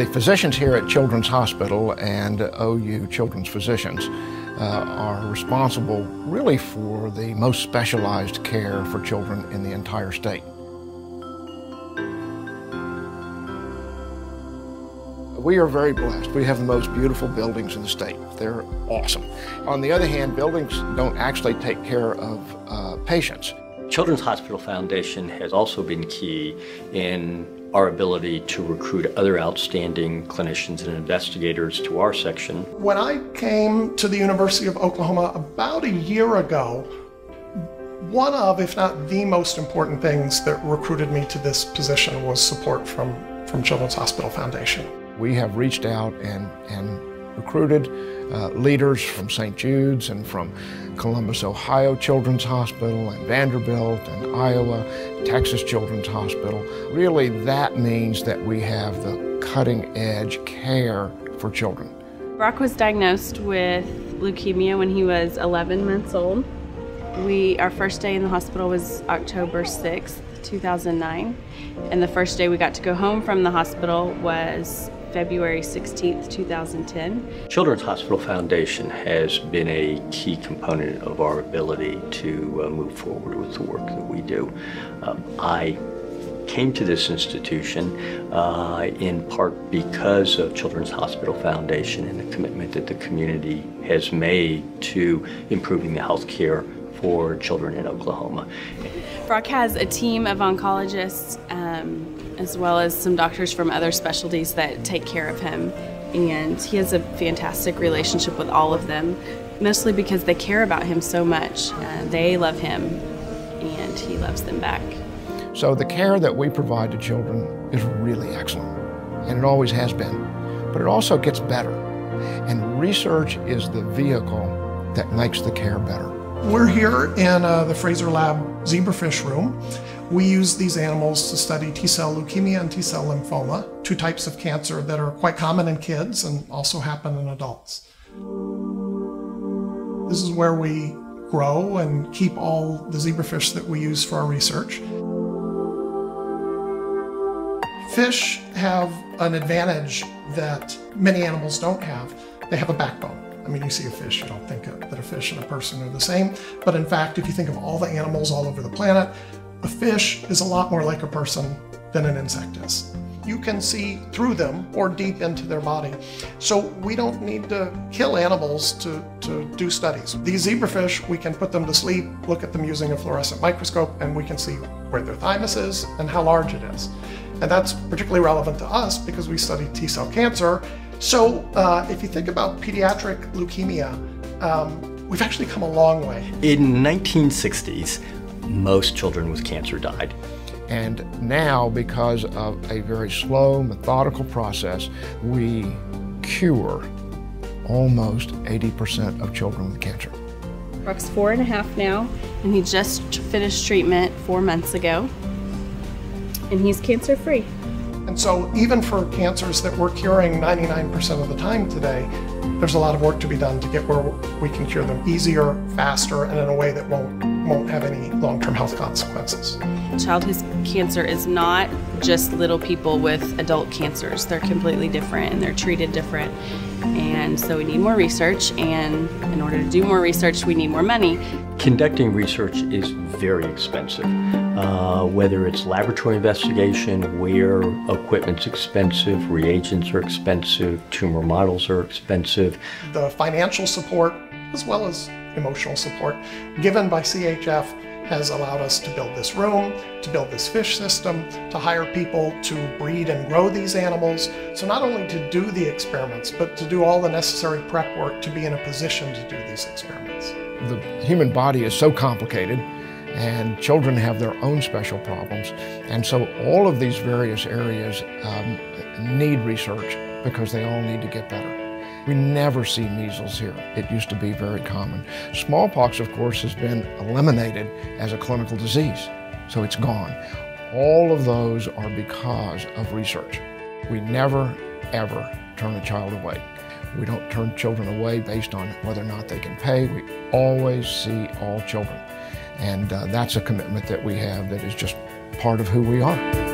The physicians here at Children's Hospital and OU Children's Physicians uh, are responsible really for the most specialized care for children in the entire state. We are very blessed. We have the most beautiful buildings in the state. They're awesome. On the other hand, buildings don't actually take care of uh, patients. Children's Hospital Foundation has also been key in our ability to recruit other outstanding clinicians and investigators to our section. When I came to the University of Oklahoma about a year ago, one of, if not the most important things that recruited me to this position was support from, from Children's Hospital Foundation. We have reached out and, and recruited uh, leaders from St. Jude's and from Columbus, Ohio Children's Hospital and Vanderbilt and Iowa, Texas Children's Hospital. Really, that means that we have the cutting edge care for children. Brock was diagnosed with leukemia when he was 11 months old. We, our first day in the hospital was October 6th, 2009, and the first day we got to go home from the hospital was February 16th, 2010. Children's Hospital Foundation has been a key component of our ability to uh, move forward with the work that we do. Um, I came to this institution uh, in part because of Children's Hospital Foundation and the commitment that the community has made to improving the health care for children in Oklahoma. Brock has a team of oncologists um, as well as some doctors from other specialties that take care of him. And he has a fantastic relationship with all of them, mostly because they care about him so much. Uh, they love him, and he loves them back. So the care that we provide to children is really excellent, and it always has been. But it also gets better, and research is the vehicle that makes the care better. We're here in uh, the Frazer Lab zebrafish room. We use these animals to study T-cell leukemia and T-cell lymphoma, two types of cancer that are quite common in kids and also happen in adults. This is where we grow and keep all the zebrafish that we use for our research. Fish have an advantage that many animals don't have. They have a backbone. I mean, you see a fish, you don't think that a fish and a person are the same. But in fact, if you think of all the animals all over the planet, a fish is a lot more like a person than an insect is. You can see through them or deep into their body. So we don't need to kill animals to, to do studies. These zebrafish, we can put them to sleep, look at them using a fluorescent microscope, and we can see where their thymus is and how large it is. And that's particularly relevant to us because we study T-cell cancer. So uh, if you think about pediatric leukemia, um, we've actually come a long way. In 1960s, most children with cancer died. And now, because of a very slow, methodical process, we cure almost 80% of children with cancer. Brock's four and a half now, and he just finished treatment four months ago, and he's cancer free. And so, even for cancers that we're curing 99% of the time today, there's a lot of work to be done to get where we can cure them easier, faster, and in a way that won't won't have any long-term health consequences. Childhood cancer is not just little people with adult cancers. They're completely different and they're treated different. And so we need more research, and in order to do more research, we need more money. Conducting research is very expensive. Uh, whether it's laboratory investigation, where equipment's expensive, reagents are expensive, tumor models are expensive. The financial support, as well as emotional support given by CHF has allowed us to build this room, to build this fish system, to hire people to breed and grow these animals. So not only to do the experiments, but to do all the necessary prep work to be in a position to do these experiments. The human body is so complicated and children have their own special problems. And so all of these various areas um, need research because they all need to get better. We never see measles here. It used to be very common. Smallpox, of course, has been eliminated as a clinical disease, so it's gone. All of those are because of research. We never, ever turn a child away. We don't turn children away based on whether or not they can pay. We always see all children. And uh, that's a commitment that we have that is just part of who we are.